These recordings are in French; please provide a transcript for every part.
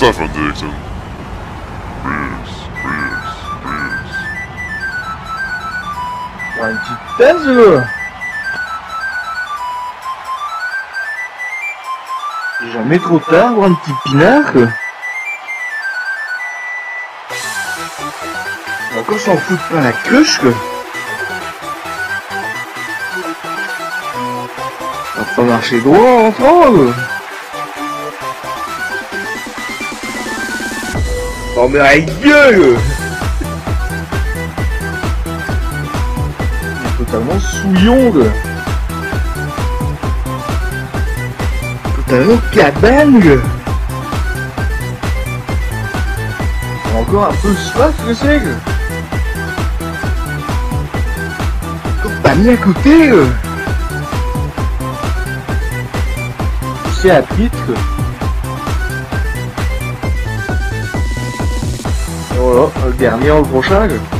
Stefan Dixon. Peace. C'est jamais trop tard pour un petit pinard, encore s'en foutre plein la cruche, quoi. On va pas marcher droit en rentrant, quoi. Oh mais avec gueule totalement souillon quoi. Totalement cabane encore un peu soif quoi. Encore pas mis à côté. C'est à quoi. Et voilà, le dernier en prochain. quoi.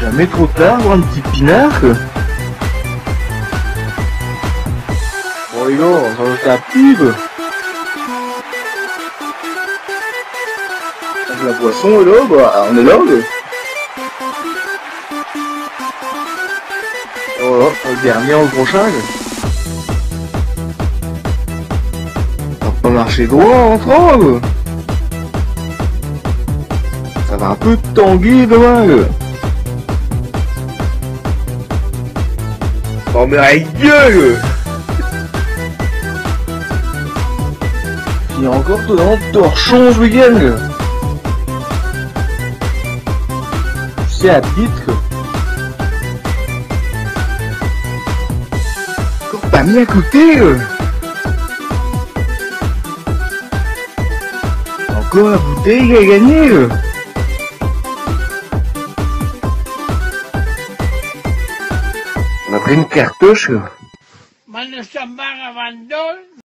Jamais trop tard un petit pinard quoi Bon les gars, on va la La boisson est là, bah on est là quoi Et Voilà, le dernier en quoi Ça va pas marcher droit en rentrant, quoi. Ça va un peu tanguer demain, Oh mais avec gueule Il y a encore dedans torchon ce week-end. C'est à titre, pas mis à côté, quoi. Encore la bouteille à gagner On a pris une cartouche